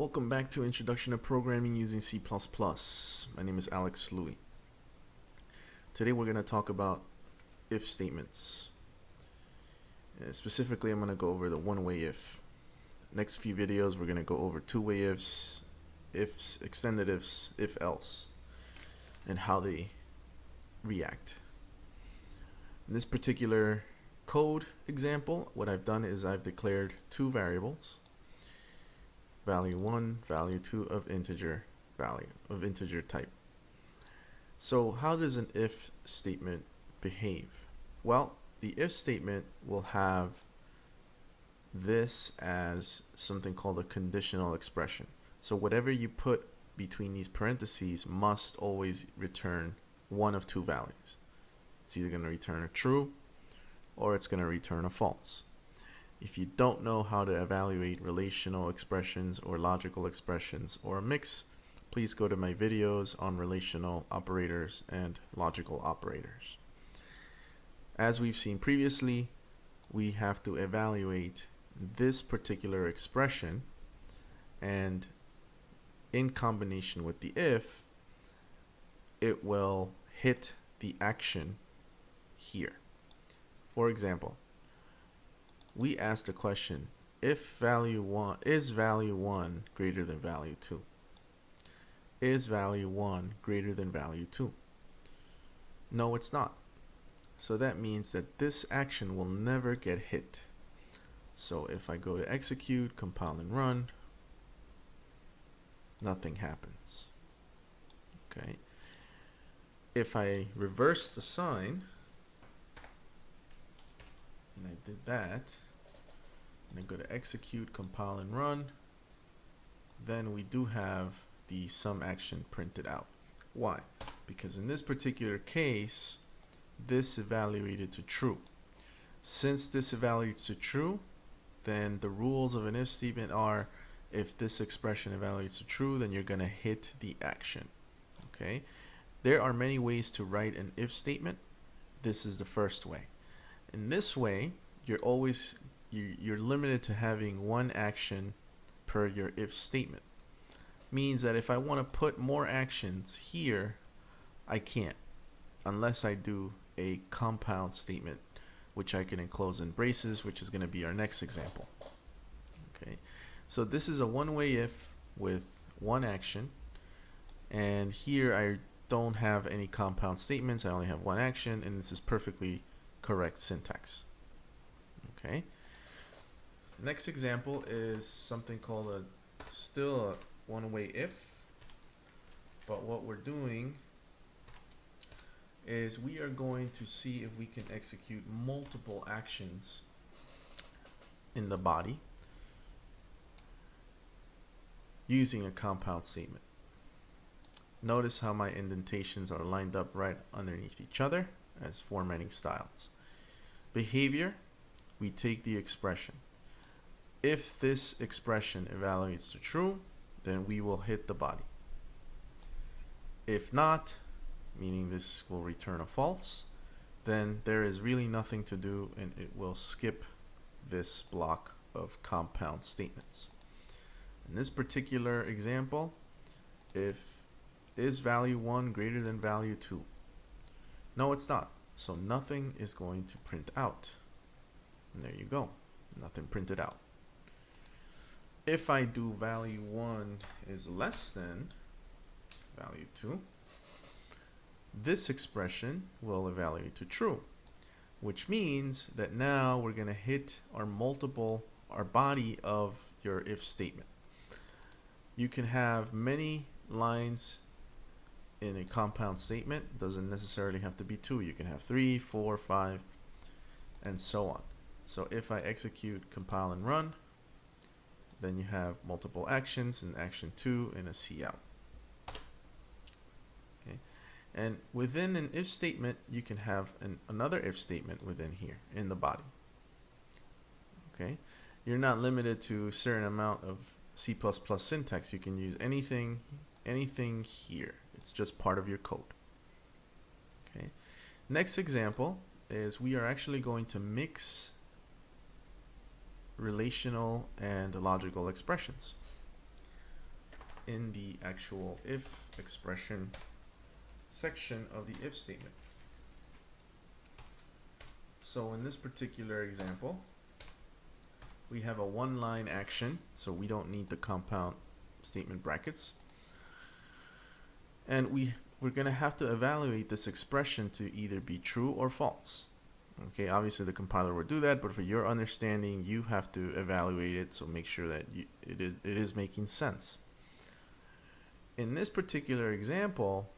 Welcome back to Introduction to Programming using C++. My name is Alex Luy. Today we're going to talk about if statements. Uh, specifically, I'm going to go over the one-way if. Next few videos, we're going to go over two-way ifs, ifs, extended ifs, if else, and how they react. In this particular code example, what I've done is I've declared two variables value 1, value 2 of integer value, of integer type. So how does an if statement behave? Well, the if statement will have this as something called a conditional expression. So whatever you put between these parentheses must always return one of two values. It's either going to return a true or it's going to return a false. If you don't know how to evaluate relational expressions or logical expressions or a mix, please go to my videos on relational operators and logical operators. As we've seen previously, we have to evaluate this particular expression and in combination with the if, it will hit the action here. For example, we ask the question if value 1 is value 1 greater than value 2 is value 1 greater than value 2 no it's not. So that means that this action will never get hit. So if I go to execute compile and run nothing happens. Okay. If I reverse the sign and I did that. And I go to execute compile and run. Then we do have the sum action printed out. Why? Because in this particular case this evaluated to true. Since this evaluates to true then the rules of an if statement are if this expression evaluates to true then you're going to hit the action. Okay? There are many ways to write an if statement. This is the first way in this way, you're always you, you're limited to having one action per your if statement. Means that if I want to put more actions here, I can't unless I do a compound statement which I can enclose in braces which is going to be our next example. Okay, so this is a one-way if with one action and here I don't have any compound statements I only have one action and this is perfectly correct syntax. Okay. Next example is something called a still a one-way if, but what we're doing is we are going to see if we can execute multiple actions in the body using a compound statement. Notice how my indentations are lined up right underneath each other as formatting styles. Behavior, we take the expression. If this expression evaluates to true, then we will hit the body. If not, meaning this will return a false, then there is really nothing to do and it will skip this block of compound statements. In this particular example, if is value 1 greater than value 2? No, it's not. So nothing is going to print out. And there you go. Nothing printed out. If I do value 1 is less than value 2, this expression will evaluate to true, which means that now we're going to hit our multiple, our body of your if statement. You can have many lines in a compound statement doesn't necessarily have to be two. You can have three four five and so on. So if I execute compile and run then you have multiple actions and action 2 and a cout okay. And within an if statement you can have an, another if statement within here in the body. Okay. You're not limited to a certain amount of C++ syntax. You can use anything anything here it's just part of your code. Okay. Next example is we are actually going to mix relational and logical expressions. in the actual if expression section of the if statement. So in this particular example, we have a one line action, so we don't need the compound statement brackets. And we, we're going to have to evaluate this expression to either be true or false. Okay, obviously the compiler will do that, but for your understanding, you have to evaluate it, so make sure that you, it, is, it is making sense. In this particular example,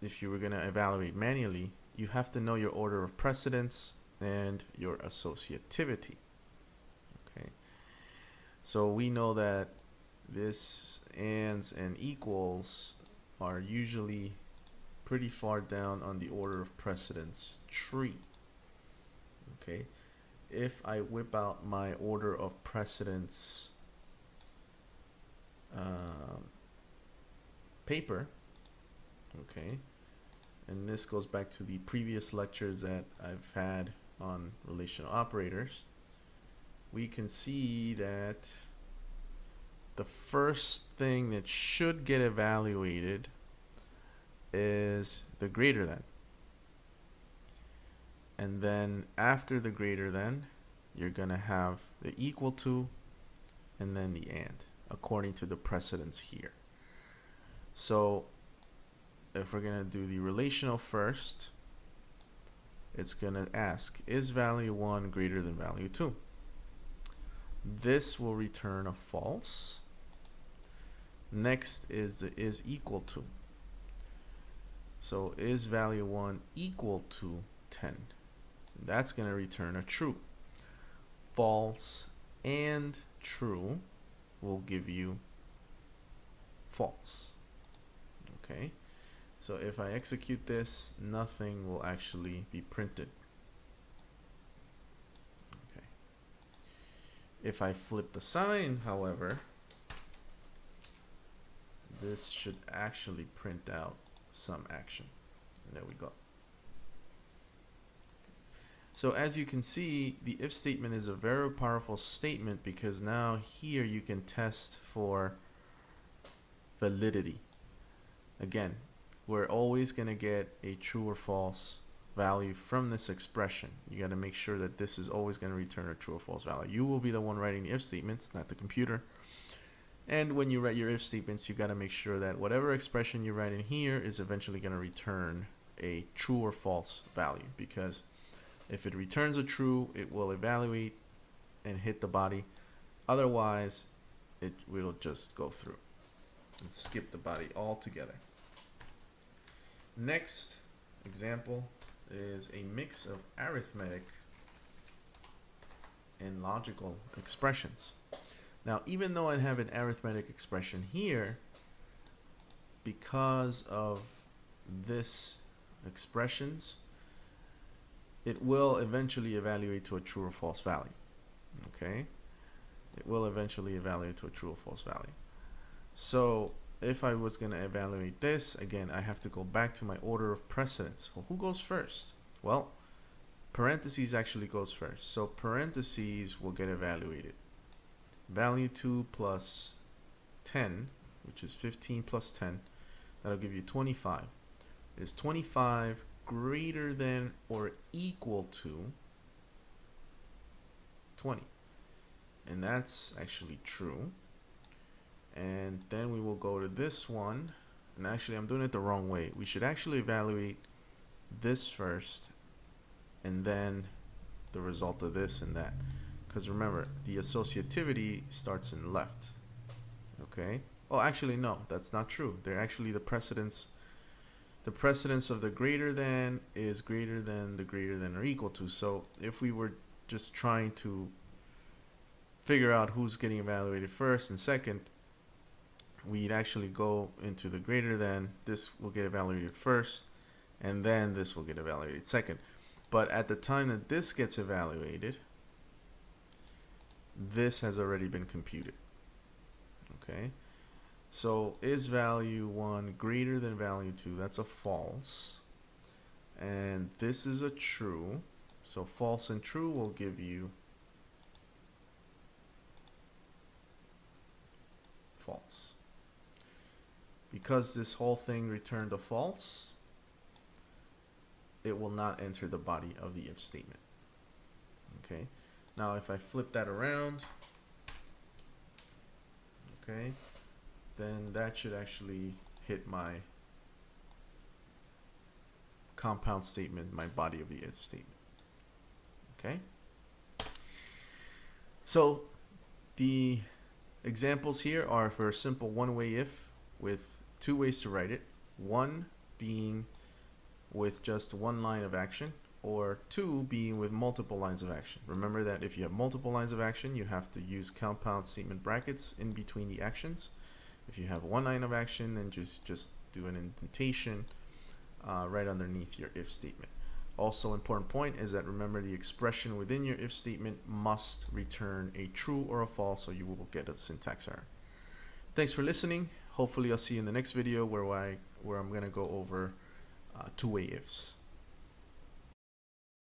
if you were going to evaluate manually, you have to know your order of precedence and your associativity. Okay, so we know that this ands and equals are usually pretty far down on the order of precedence tree. Okay, if I whip out my order of precedence um, paper, okay, and this goes back to the previous lectures that I've had on relational operators, we can see that the first thing that should get evaluated is the greater than. And then after the greater than, you're going to have the equal to and then the and, according to the precedence here. So if we're going to do the relational first, it's going to ask, is value 1 greater than value 2? This will return a false. Next is the is equal to. So is value 1 equal to 10? That's going to return a true. False and true will give you false. Okay. So if I execute this, nothing will actually be printed. Okay. If I flip the sign, however, this should actually print out some action. And there we go. So as you can see, the if statement is a very powerful statement because now here you can test for validity. Again, we're always going to get a true or false value from this expression. You got to make sure that this is always going to return a true or false value. You will be the one writing the if statements, not the computer. And when you write your if statements, you got to make sure that whatever expression you write in here is eventually going to return a true or false value because if it returns a true, it will evaluate and hit the body. Otherwise, it will just go through and skip the body altogether. Next example is a mix of arithmetic and logical expressions. Now, even though I have an arithmetic expression here, because of this expressions, it will eventually evaluate to a true or false value. Okay? It will eventually evaluate to a true or false value. So if I was going to evaluate this, again, I have to go back to my order of precedence. Well, who goes first? Well, parentheses actually goes first. So parentheses will get evaluated. Value 2 plus 10, which is 15 plus 10, that'll give you 25. Is 25 greater than or equal to 20? And that's actually true and then we will go to this one and actually I'm doing it the wrong way we should actually evaluate this first and then the result of this and that because remember the associativity starts in left okay? Oh actually no that's not true. They're actually the precedence the precedence of the greater than is greater than the greater than or equal to. So if we were just trying to figure out who's getting evaluated first and second we'd actually go into the greater than, this will get evaluated first, and then this will get evaluated second. But at the time that this gets evaluated, this has already been computed. Okay, so is value 1 greater than value 2? That's a false. And this is a true. So false and true will give you false. because this whole thing returned a false, it will not enter the body of the if statement. Okay, now if I flip that around, okay, then that should actually hit my compound statement, my body of the if statement. Okay. So the examples here are for a simple one-way if with two ways to write it. One being with just one line of action or two being with multiple lines of action. Remember that if you have multiple lines of action, you have to use compound statement brackets in between the actions. If you have one line of action, then just, just do an indentation uh, right underneath your if statement. Also important point is that remember the expression within your if statement must return a true or a false so you will get a syntax error. Thanks for listening. Hopefully I'll see you in the next video where I where I'm gonna go over uh, two-way ifs.